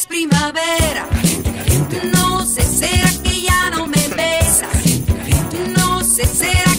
es primavera. No sé, será que ya no me besas. No sé, será.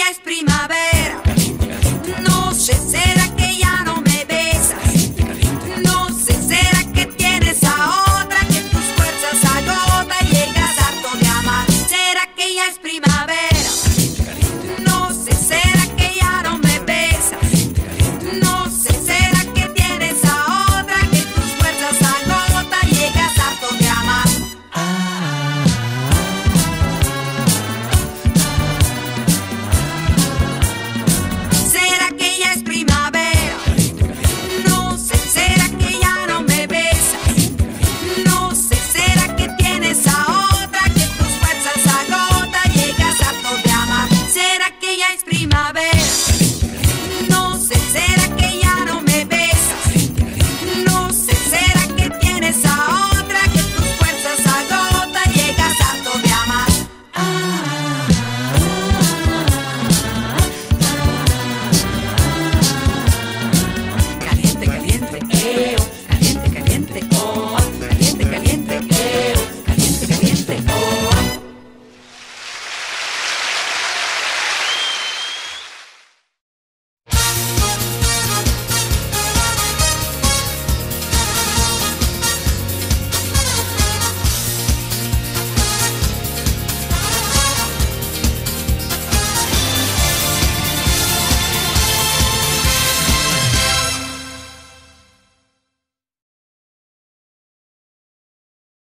ya es primavera.